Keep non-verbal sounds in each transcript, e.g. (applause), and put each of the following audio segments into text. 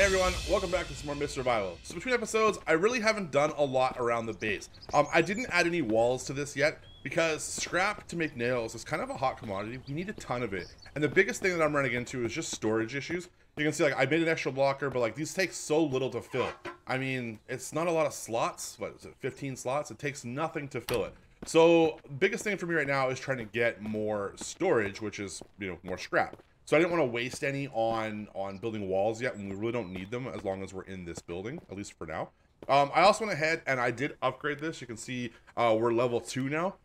Hey everyone, welcome back to some more Mist Survival. So between episodes, I really haven't done a lot around the base. Um, I didn't add any walls to this yet because scrap to make nails is kind of a hot commodity. We need a ton of it. And the biggest thing that I'm running into is just storage issues. You can see like I made an extra blocker, but like these take so little to fill. I mean, it's not a lot of slots. What is it, 15 slots? It takes nothing to fill it. So biggest thing for me right now is trying to get more storage, which is, you know, more scrap. So I didn't want to waste any on on building walls yet, and we really don't need them as long as we're in this building, at least for now. Um, I also went ahead and I did upgrade this. You can see uh, we're level two now.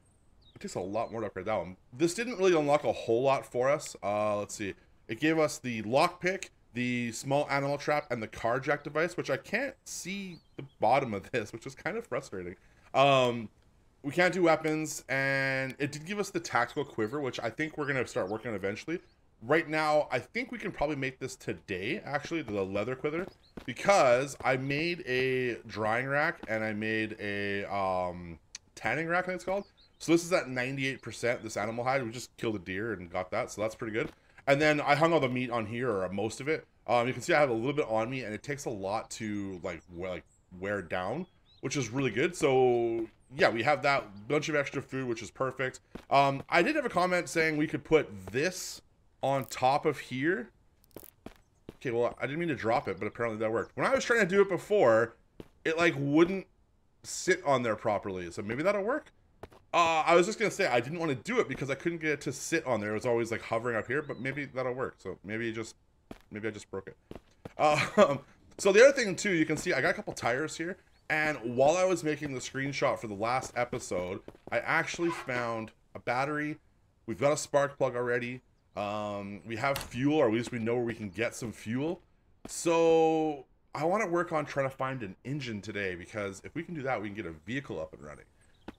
It takes a lot more to upgrade that one. This didn't really unlock a whole lot for us. Uh, let's see. It gave us the lockpick, the small animal trap, and the carjack device, which I can't see the bottom of (laughs) this, which is kind of frustrating. Um, we can't do weapons, and it did give us the tactical quiver, which I think we're going to start working on eventually right now, I think we can probably make this today, actually, the leather quiver, because I made a drying rack and I made a um, tanning rack, I think it's called. So this is at 98%, this animal hide. We just killed a deer and got that, so that's pretty good. And then I hung all the meat on here, or most of it. Um, you can see I have a little bit on me, and it takes a lot to like wear, like wear down, which is really good. So yeah, we have that bunch of extra food, which is perfect. Um, I did have a comment saying we could put this on top of here. Okay, well, I didn't mean to drop it, but apparently that worked. When I was trying to do it before, it like wouldn't sit on there properly. So maybe that'll work. Uh, I was just gonna say I didn't want to do it because I couldn't get it to sit on there. It was always like hovering up here, but maybe that'll work. So maybe just, maybe I just broke it. Um, (laughs) so the other thing too, you can see I got a couple tires here, and while I was making the screenshot for the last episode, I actually found a battery. We've got a spark plug already. Um, we have fuel, or at least we know where we can get some fuel. So I want to work on trying to find an engine today because if we can do that, we can get a vehicle up and running.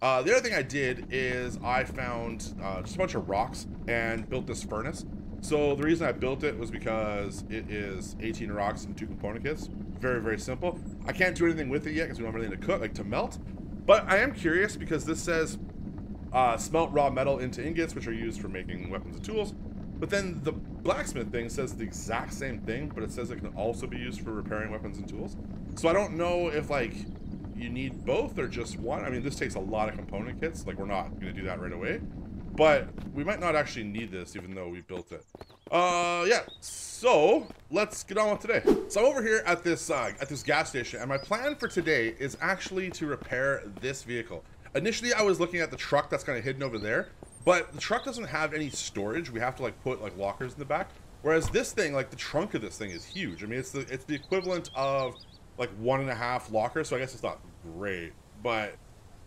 Uh, the other thing I did is I found uh, just a bunch of rocks and built this furnace. So the reason I built it was because it is 18 rocks and two component kits. Very, very simple. I can't do anything with it yet because we don't have anything to cook, like to melt. But I am curious because this says uh, smelt raw metal into ingots, which are used for making weapons and tools. But then the blacksmith thing says the exact same thing, but it says it can also be used for repairing weapons and tools. So I don't know if like you need both or just one. I mean, this takes a lot of component kits. Like we're not to do that right away. But we might not actually need this even though we built it. Uh, yeah. So let's get on with today. So I'm over here at this uh, at this gas station, and my plan for today is actually to repair this vehicle. Initially, I was looking at the truck that's kind of hidden over there, but the truck doesn't have any storage. We have to like put like lockers in the back. Whereas this thing, like the trunk of this thing is huge. I mean, it's the it's the equivalent of like one and a half lockers. So I guess it's not great, but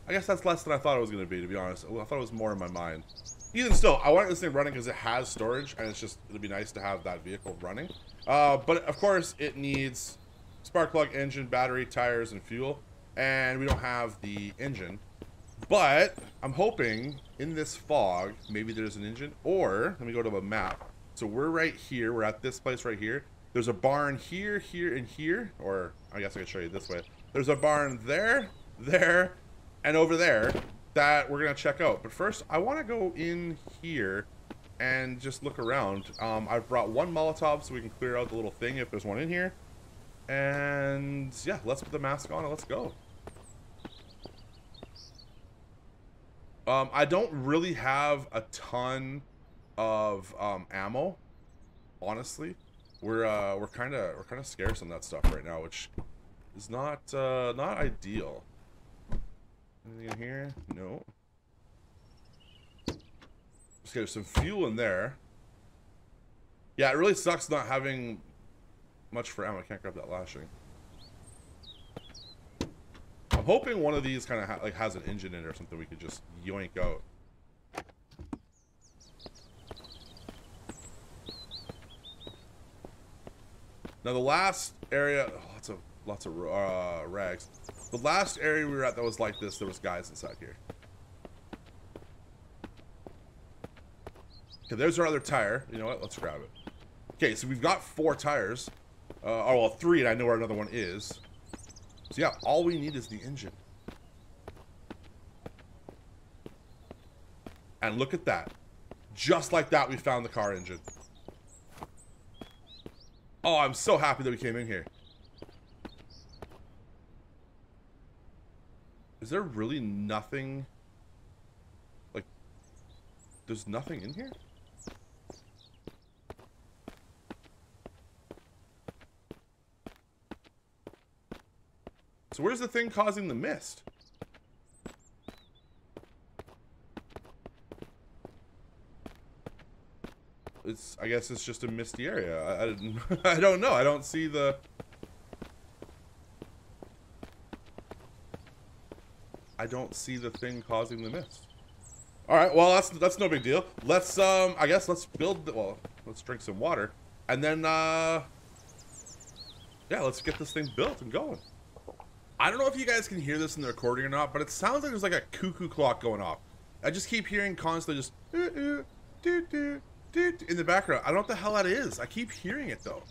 I guess that's less than I thought it was going to be. To be honest, I thought it was more in my mind. Even still, I want this thing running because it has storage, and it's just it'd be nice to have that vehicle running. Uh, but of course, it needs spark plug, engine, battery, tires, and fuel, and we don't have the engine. But I'm hoping in this fog, maybe there's an engine. Or, let me go to the map. So we're right here. We're at this place right here. There's a barn here, here, and here. Or, I guess I can show you this way. There's a barn there, there, and over there that we're going to check out. But first, I want to go in here and just look around. Um, I've brought one Molotov so we can clear out the little thing if there's one in here. And yeah, let's put the mask on and let's go. Um, I don't really have a ton of um, ammo, honestly. We're uh, we're kind of we're kind of scarce on that stuff right now, which is not uh, not ideal. Anything in here? No. Just get some fuel in there. Yeah, it really sucks not having much for ammo. I can't grab that lashing. I'm hoping one of these kind of ha like has an engine in it or something we could just yoink out. Now the last area, oh, lots of lots of uh, rags. The last area we were at that was like this, there was guys inside here. Okay, there's our other tire. You know what? Let's grab it. Okay, so we've got four tires. Uh, oh, well, three, and I know where another one is. So yeah, all we need is the engine. And look at that. Just like that, we found the car engine. Oh, I'm so happy that we came in here. Is there really nothing? Like, there's nothing in here? So where's the thing causing the mist? It's, I guess it's just a misty area. I, I, (laughs) I don't know. I don't see the... I don't see the thing causing the mist. All right, well, that's that's no big deal. Let's, um, I guess let's build, the, well, let's drink some water. And then, uh, yeah, let's get this thing built and going. I don't know if you guys can hear this in the recording or not, but it sounds like there's like a cuckoo clock going off. I just keep hearing constantly just uh, uh, doo, doo, doo, doo, in the background. I don't know what the hell that is. I keep hearing it though.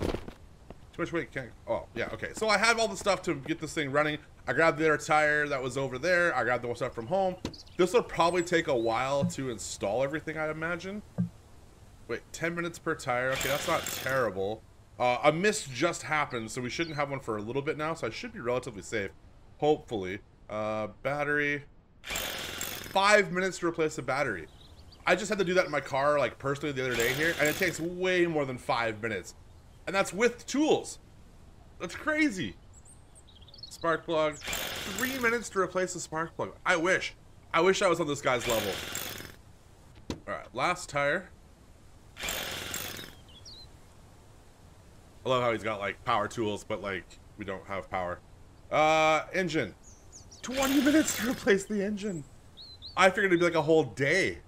Too much weight can't. Oh yeah, okay. So I have all the stuff to get this thing running. I grabbed the other tire that was over there. I grabbed the stuff from home. This will probably take a while to install everything. I imagine. Wait, 10 minutes per tire. Okay, that's not terrible. Uh, a miss just happened, so we shouldn't have one for a little bit now, so I should be relatively safe. Hopefully. Uh, battery. Five minutes to replace the battery. I just had to do that in my car, like, personally the other day here, and it takes way more than five minutes. And that's with tools. That's crazy. Spark plug. Three minutes to replace the spark plug. I wish. I wish I was on this guy's level. Alright, last tire. I love how he's got like power tools, but like we don't have power. Uh, engine. 20 (laughs) minutes to replace the engine. I figured it'd be like a whole day.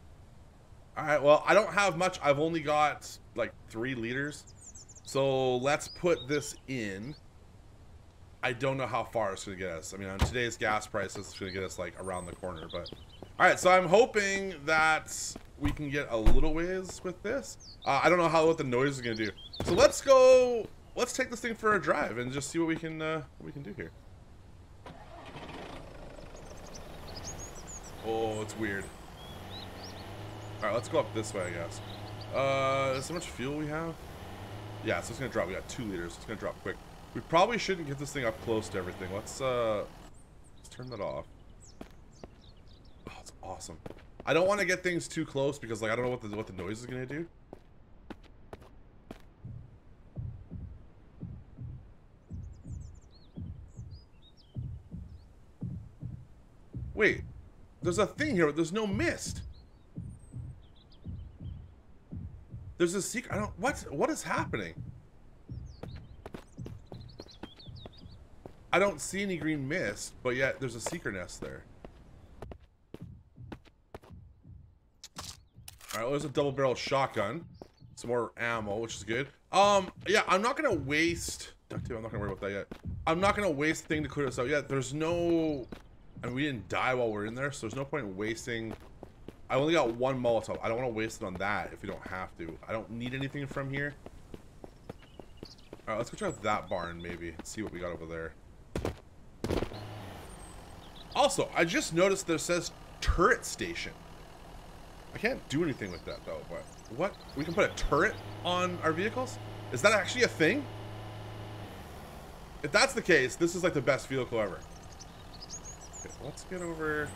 Alright, well, I don't have much. I've only got like three liters. So let's put this in. I don't know how far it's going to get us. I mean, on today's gas prices, it's going to get us like around the corner. But all right, so I'm hoping that we can get a little ways with this. Uh, I don't know how what the noise is going to do. So let's go. Let's take this thing for a drive and just see what we can uh, what we can do here. Oh, it's weird. All right, let's go up this way, I guess. Uh, is how much fuel we have? Yeah, so it's gonna drop. We got two liters. It's gonna drop quick. We probably shouldn't get this thing up close to everything. Let's uh, let's turn that off. Oh, it's awesome. I don't want to get things too close because like I don't know what the what the noise is gonna do. Wait, there's a thing here. There's no mist. There's a secret. I don't. What? What is happening? I don't see any green mist, but yet there's a seeker nest there. All right, well, there's a double barrel shotgun. Some more ammo, which is good. Um, yeah, I'm not gonna waste. I'm not gonna worry about that yet. I'm not gonna waste thing to clear this out yet. There's no. Mean, we didn't die while we're in there, so there's no point in wasting. I only got one Molotov. I don't want to waste it on that if we don't have to. I don't need anything from here. Alright, let's go out that barn, maybe. See what we got over there. Also, I just noticed that it says turret station. I can't do anything with that, though, but... What? We can put a turret on our vehicles? Is that actually a thing? If that's the case, this is like the best vehicle ever. Okay, let's get over...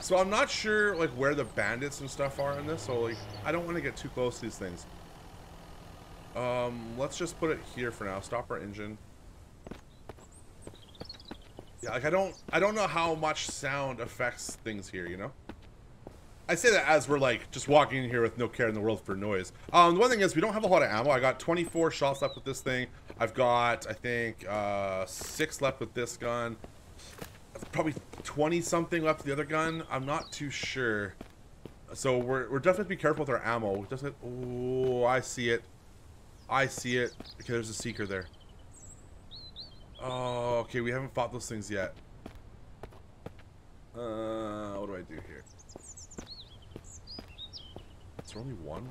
So I'm not sure like where the bandits and stuff are in this, so like I don't want to get too close to these things. Um, let's just put it here for now. Stop our engine. Yeah, like I don't I don't know how much sound affects things here, you know? I say that as we're like just walking in here with no care in the world for noise. Um, the one thing is we don't have a lot of ammo. I got 24 shots left with this thing. I've got I think uh, six left with this gun probably 20 something left the other gun. I'm not too sure. So we're, we're definitely be careful with our ammo. Doesn't oh I see it. I see it. Okay, there's a seeker there. Oh, okay, we haven't fought those things yet. Uh, what do I do here? Is there only one?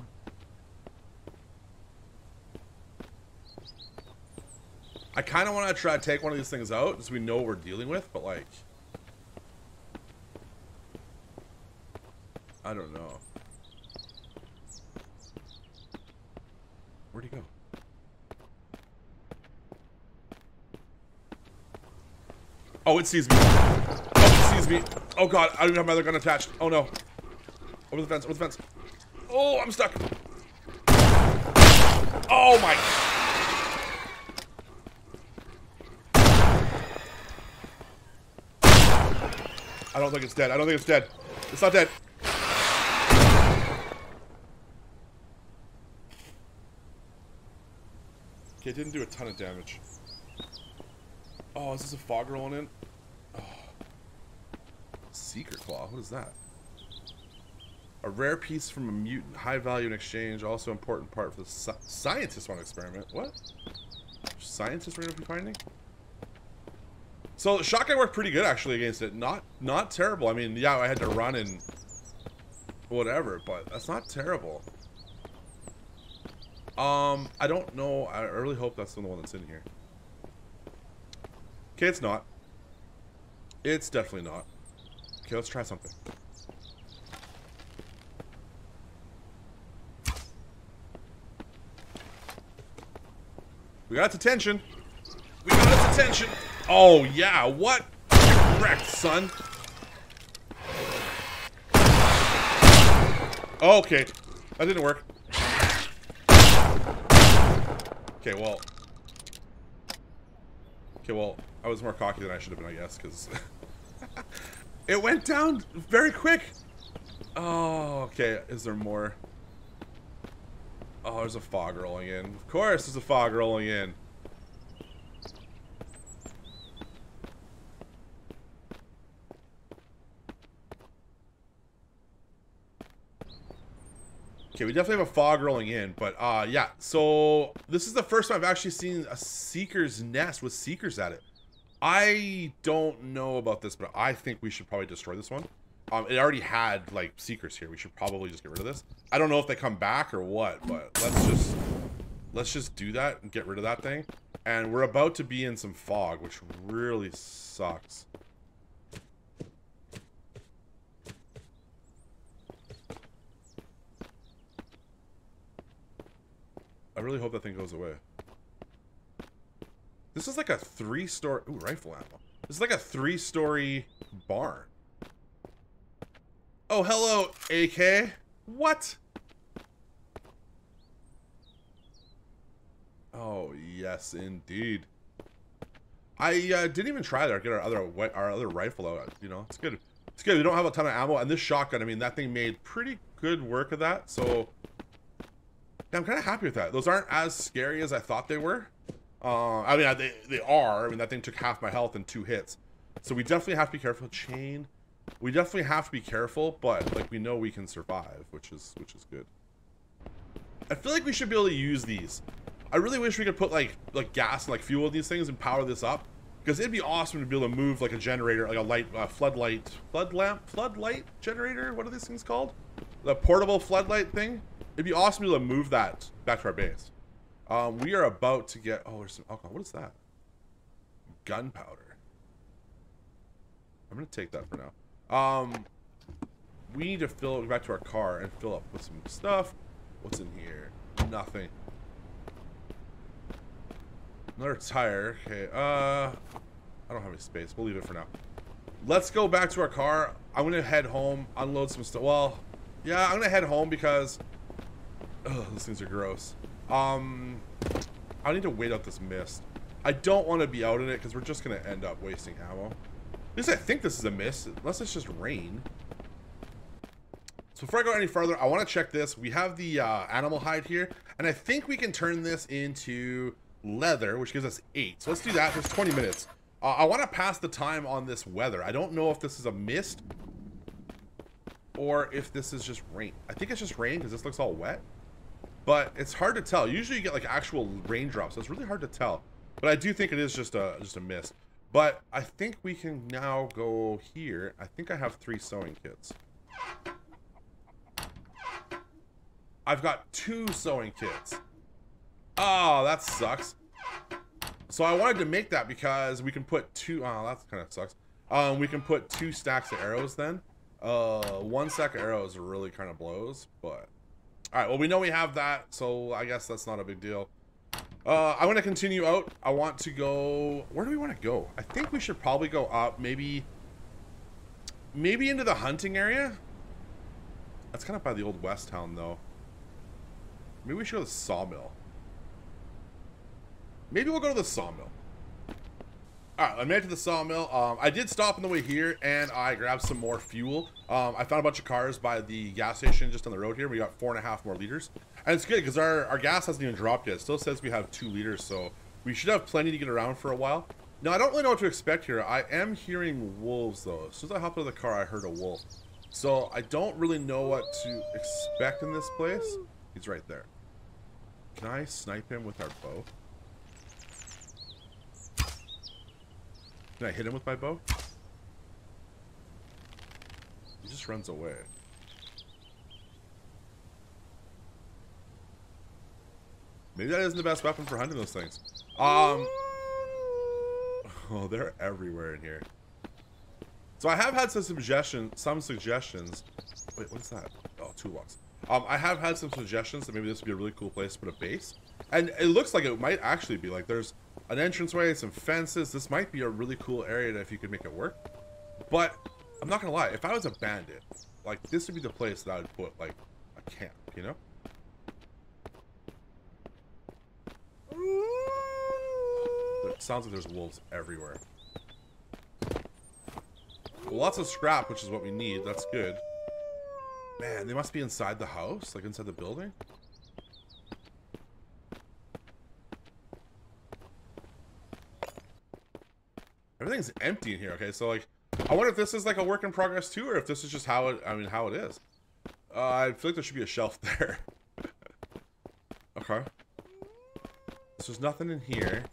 I kind of want to try to take one of these things out, so we know what we're dealing with, but like... I don't know. Where'd he go? Oh, it sees me. Oh, Excuse me. Oh god, I don't have my other gun attached. Oh no. Over the fence, over the fence. Oh, I'm stuck. Oh my. I don't think it's dead. I don't think it's dead. It's not dead. Okay, it didn't do a ton of damage. Oh, is this a fog rolling in? Oh. Seeker Claw, what is that? A rare piece from a mutant, high value in exchange, also important part for the sci scientist one experiment. What? Scientists we're gonna be finding? So shotgun worked pretty good actually against it. Not not terrible. I mean, yeah, I had to run and whatever, but that's not terrible. Um, I don't know. I really hope that's the one that's in here. Okay, it's not. It's definitely not. Okay, let's try something. We got its attention. We got its attention. Oh, yeah. What? Wrecked, son. okay. That didn't work. Okay, well. Okay, well, I was more cocky than I should have been, I guess, because... (laughs) it went down very quick! Oh, okay. Is there more? Oh, there's a fog rolling in. Of course there's a fog rolling in. Okay, we definitely have a fog rolling in, but uh, yeah. So this is the first time I've actually seen a Seeker's Nest with Seekers at it. I don't know about this, but I think we should probably destroy this one. Um, it already had like Seekers here. We should probably just get rid of this. I don't know if they come back or what, but let's just let's just do that and get rid of that thing. And we're about to be in some fog, which really sucks. I really hope that thing goes away. This is like a three-story... Ooh, rifle ammo. This is like a three-story barn. Oh, hello, AK. What? Oh, yes, indeed. I uh, didn't even try to get our other our other rifle out. You know, it's good. It's good. We don't have a ton of ammo, and this shotgun. I mean, that thing made pretty good work of that. So, I'm kind of happy with that. Those aren't as scary as I thought they were. Uh, I mean, they they are. I mean, that thing took half my health in two hits. So we definitely have to be careful. Chain. We definitely have to be careful, but like we know we can survive, which is which is good. I feel like we should be able to use these. I really wish we could put like like gas and like fuel in these things and power this up. Because it'd be awesome to be able to move like a generator, like a light, uh, floodlight, flood lamp, floodlight generator. What are these things called? The portable floodlight thing. It'd be awesome to be able to move that back to our base. Um, we are about to get. Oh, there's some alcohol. What is that? Gunpowder. I'm gonna take that for now. Um, we need to fill back to our car and fill up with some stuff. What's in here? Nothing. Another tire. Okay. Uh, I don't have any space. We'll leave it for now. Let's go back to our car. I'm gonna head home, unload some stuff. Well, yeah, I'm gonna head home because ugh, these things are gross. Um, I need to wait out this mist. I don't want to be out in it because we're just gonna end up wasting ammo. At least I think this is a mist, unless it's just rain. So before I go any further, I want to check this. We have the uh, animal hide here, and I think we can turn this into leather, which gives us eight. So let's do that. There's 20 minutes. Uh, I want to pass the time on this weather. I don't know if this is a mist or if this is just rain. I think it's just rain because this looks all wet, but it's hard to tell. Usually you get like actual raindrops, so it's really hard to tell. But I do think it is just a just a mist. But I think we can now go here. I think I have three sewing kits. I've got two sewing kits. Oh, that sucks. So I wanted to make that because we can put two, oh, that kind of sucks. Um, we can put two stacks of arrows then. Uh, one stack of arrows really kind of blows, but... Alright, well, we know we have that, so I guess that's not a big deal. Uh, I want to continue out. I want to go... Where do we want to go? I think we should probably go up. Maybe... maybe into the hunting area? That's kind of by the old West Town, though. Maybe we should go to the sawmill. Maybe we'll go to the sawmill. Alright, I made it to the sawmill. Um, I did stop on the way here, and I grabbed some more fuel. Um, I found a bunch of cars by the gas station just on the road here. We got four and a half more liters. And it's good, because our, our gas hasn't even dropped yet. It still says we have two liters, so we should have plenty to get around for a while. Now, I don't really know what to expect here. I am hearing wolves, though. As soon as I hopped out of the car, I heard a wolf. So, I don't really know what to expect in this place. He's right there. Can I snipe him with our bow? Can I hit him with my bow? He just runs away. Maybe that isn't the best weapon for hunting those things. Um. (laughs) Oh, they're everywhere in here. So I have had some suggestions. Some suggestions. Wait, what's that? Oh, toolbox. Um, I have had some suggestions that maybe this would be a really cool place to put a base. And it looks like it might actually be. Like, there's an entranceway, some fences. This might be a really cool area if you could make it work. But, I'm not gonna lie. If I was a bandit, like, this would be the place that I would put, like, a camp, you know? It sounds like there's wolves everywhere. Lots of scrap, which is what we need. That's good. Man, they must be inside the house? Like inside the building? Everything's empty in here, okay? So, like, I wonder if this is, like, a work in progress, too, or if this is just how it, I mean, how it is. Uh, I feel like there should be a shelf (laughs) there. okay. So there's nothing in here.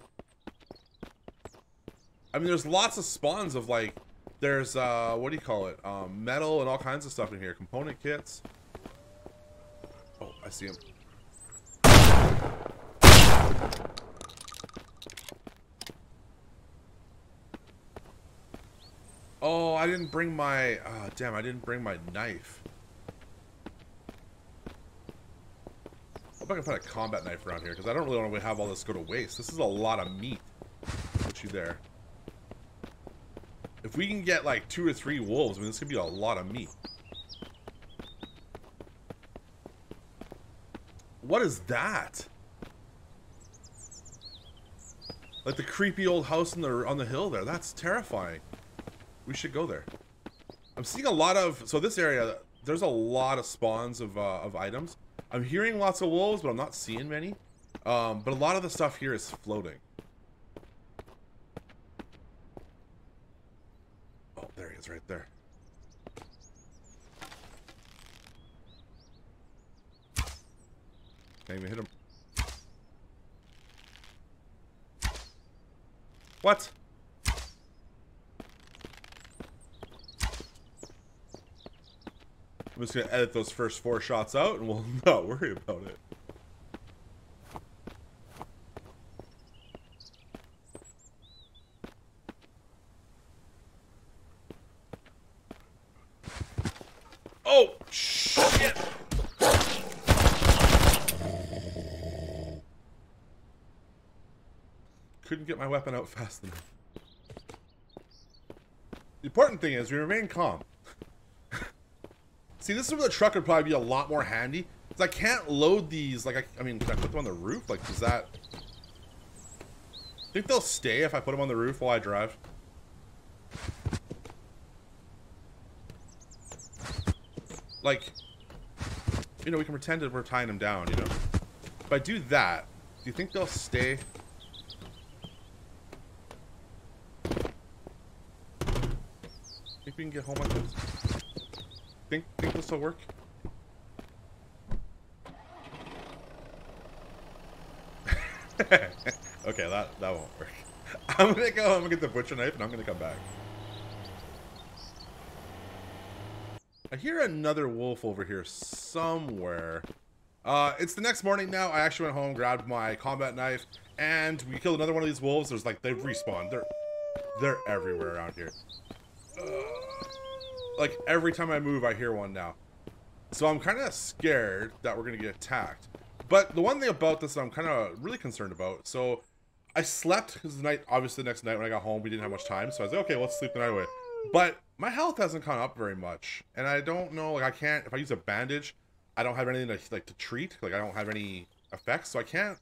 I mean, there's lots of spawns of, like, there's, uh, what do you call it? Um, metal and all kinds of stuff in here. Component kits. Oh, I see him. Oh, I didn't bring my, uh, damn, I didn't bring my knife. Hope I can find a combat knife around here, because I don't really want to have all this go to waste. This is a lot of meat. Put you there. If we can get like two or three wolves, I mean, this could be a lot of meat. What is that? Like the creepy old house on the on the hill there. That's terrifying. We should go there. I'm seeing a lot of so this area. There's a lot of spawns of uh, of items. I'm hearing lots of wolves, but I'm not seeing many. Um, but a lot of the stuff here is floating. Oh, there he is right there. Can't even hit him. What? I'm just gonna edit those first four shots out and we'll (laughs) not worry about it. Oh, shit. Couldn't get my weapon out fast enough. The important thing is we remain calm. See, this is where the truck would probably be a lot more handy. Because I can't load these, like, I, I mean, can I put them on the roof? Like, does that... I think they'll stay if I put them on the roof while I drive? like, you know, we can pretend that we're tying them down, you know. If I do that, do you think they'll stay? Think we can get home like this? Think, think this will work? (laughs) okay, that, that won't work. (laughs) I'm gonna go I'm gonna get the butcher knife and I'm gonna come back. I hear another wolf over here somewhere. Uh, it's the next morning now. I actually went home, grabbed my combat knife, and we killed another one of these wolves. There's like, they've respawned. They're, they're everywhere around here. Uh, like, every time I move, I hear one now. So I'm kind of scared that we're going to get attacked. But the one thing about this that I'm kind of really concerned about, so I slept, because the night, obviously the next night when I got home, we didn't have much time, so I was like, okay, let's sleep the night away. But my health hasn't gone up very much, and I don't know. Like I can't if I use a bandage, I don't have anything to like to treat. Like I don't have any effects, so I can't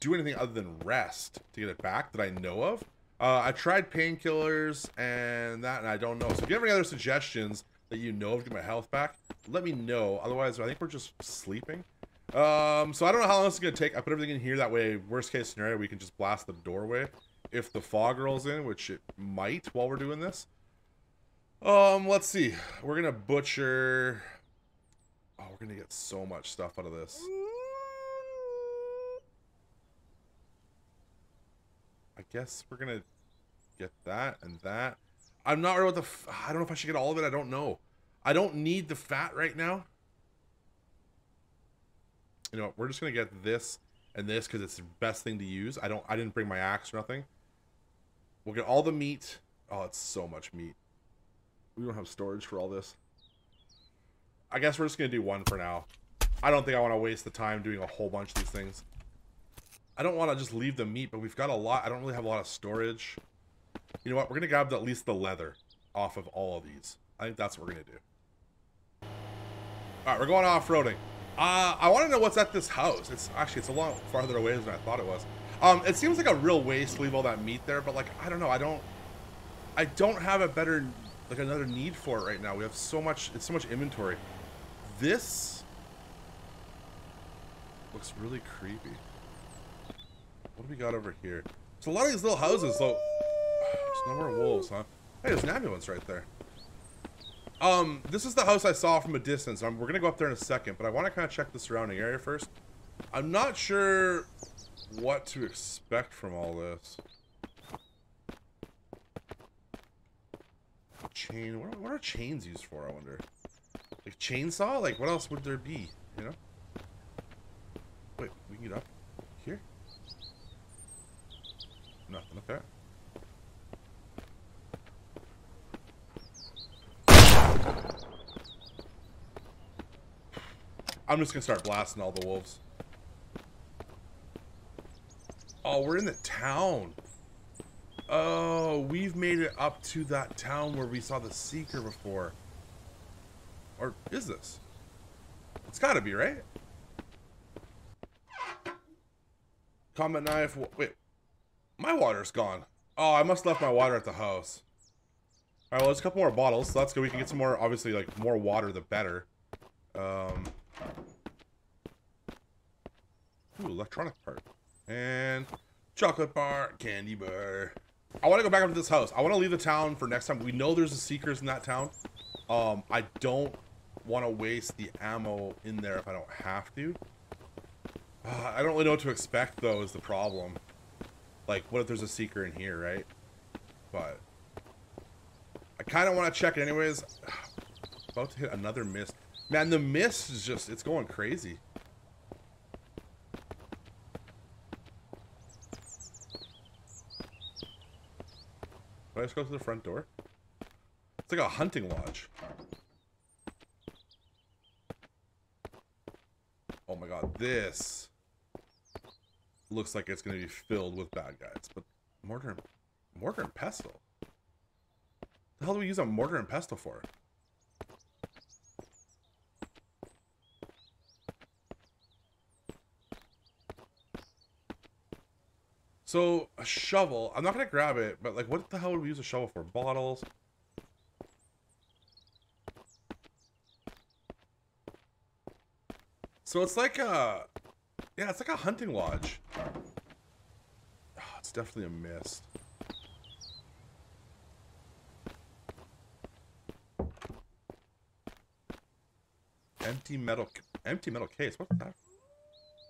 do anything other than rest to get it back that I know of. Uh, I tried painkillers and that, and I don't know. So if you have any other suggestions that you know of to get my health back, let me know. Otherwise, I think we're just sleeping. Um, so I don't know how long this is going to take. I put everything in here. That way, worst case scenario, we can just blast the doorway if the fog rolls in, which it might while we're doing this. Um, let's see. We're going to butcher... Oh, we're going to get so much stuff out of this. I guess we're to get that and that. I'm not sure what the... I don't know if I should get all of it. I don't know. I don't need the fat right now. You know, we're just to get this and this because it's the best thing to use. I don't... I didn't bring my axe or nothing. We'll get all the meat. Oh, it's so much meat. We don't have storage for all this. I guess we're just to do one for now. I don't think I want to waste the time doing a whole bunch of these things. I don't want to just leave the meat, but we've got a lot. I don't really have a lot of storage. You know what? We're going to grab at least the leather off of all of these. I think that's what we're going to do. All right, we're going off-roading. Uh, I want to know what's at this house. It's actually, it's a lot farther away than I thought it was. Um, it seems like a real waste to leave all that meat there, but like, I don't know. I don't, I don't have a better, like another need for it right now. We have so much, it's so much inventory. This looks really creepy. What do we got over here? There's a lot of these little houses, though. There's no more wolves, huh? Hey, there's an ambulance right there. Um, this is the house I saw from a distance. Um, we're gonna go up there in a second, but I want to kind of check the surrounding area first. I'm not sure what to expect from all this. Chain. What are, what are chains used for? I wonder. Like chainsaw? Like what else would there be? You know? Wait, we can get up here. Nothing. Okay. I'm just gonna start blasting all the wolves. Oh, we're in the town. Oh, we've made it up to that town where we saw the Seeker before. Or is this? It's gotta be, right? Combat knife. Wait. My water's gone. Oh, I must have left my water at the house. Alright, well, there's a couple more bottles, so that's good. We can get some more, obviously, like, more water, the better. Um... Ooh, electronic part. And chocolate bar, candy bar. I want to go back up to this house. I want to leave the town for next time. We know there's a seekers in that town. Um, I don't want to waste the ammo in there if I don't have to. Uh, I don't really know what to expect, though, is the problem. Like, what if there's a seeker in here, right? But... I kind of want to check it anyways. (sighs) About to hit another mist. Man, the mist is just, it's going crazy. I just go to the front door? It's like a hunting lodge. Oh my god, this looks like it's going to be filled with bad guys. But mortar and, mortar and pestle? The hell do we use a mortar and pestle for? So, a shovel. I'm not going to grab it, but like, what the hell would we use a shovel for? Bottles? So it's like a... Yeah, it's like a hunting lodge. Oh, it's definitely a mist. Empty metal... Empty metal case. What's that?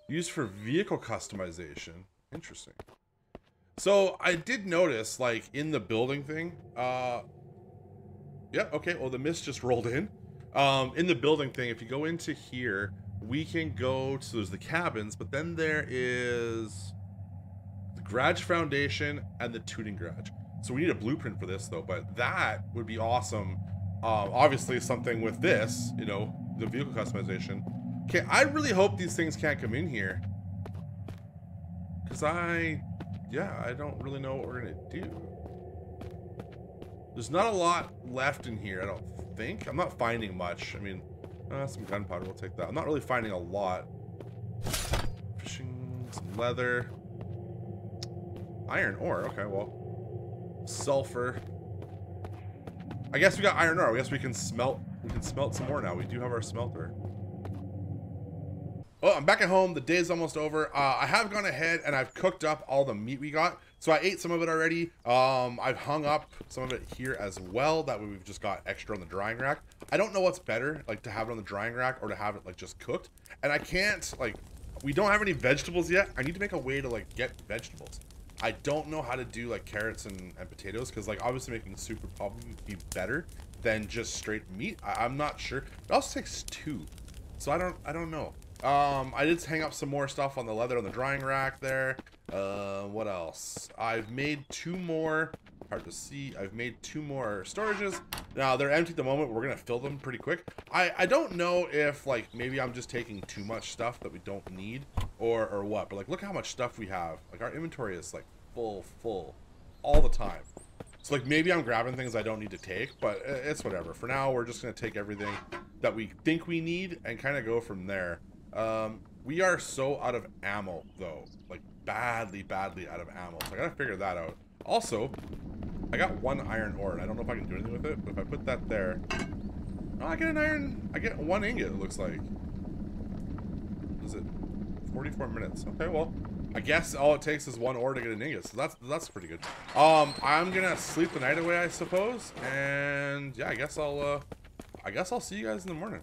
Used for vehicle customization. Interesting. So I did notice, like, in the building thing, uh, yeah, okay, well, the mist just rolled in. Um, in the building thing, if you go into here, we can go to, there's the cabins, but then there is the garage foundation and the tuning garage. So we need a blueprint for this, though, but that would be awesome. Um, obviously, something with this, you know, the vehicle customization. Okay, I really hope these things can't come in here. Because I yeah, I don't really know what we're gonna do. There's not a lot left in here, I don't think. I'm not finding much. I mean, uh, some gunpowder, we'll take that. I'm not really finding a lot. Fishing, some leather. Iron ore, okay, well. Sulfur. I guess we got iron ore. I guess we can smelt we can smelt some more now. We do have our smelter. Oh, I'm back at home. The day is almost over. Uh, I have gone ahead and I've cooked up all the meat we got. So I ate some of it already. Um, I've hung up some of it here as well. That way we've just got extra on the drying rack. I don't know what's better, like to have it on the drying rack or to have it like just cooked. And I can't, like, we don't have any vegetables yet. I need to make a way to like get vegetables. I don't know how to do like carrots and, and potatoes because like obviously making soup would probably be better than just straight meat. I, I'm not sure. It also takes two. So I don't I don't know. Um, I did hang up some more stuff on the leather on the drying rack there. Uh, what else? I've made two more. Hard to see. I've made two more storages. Now they're empty at the moment. We're gonna fill them pretty quick. I I don't know if like maybe I'm just taking too much stuff that we don't need or or what. But like look how much stuff we have. Like our inventory is like full full all the time. So like maybe I'm grabbing things I don't need to take, but it's whatever. For now, we're just gonna take everything that we think we need and kind of go from there. Um, we are so out of ammo, though. Like, badly, badly out of ammo. So I gotta figure that out. Also, I got one iron ore, and I don't know if I can do anything with it, but if I put that there... Oh, I get an iron... I get one ingot, it looks like. Is it 44 minutes? Okay, well, I guess all it takes is one ore to get an ingot, so that's that's pretty good. Um, I'm gonna sleep the night away, I suppose, and yeah, I guess I'll, uh, I guess I'll see you guys in the morning.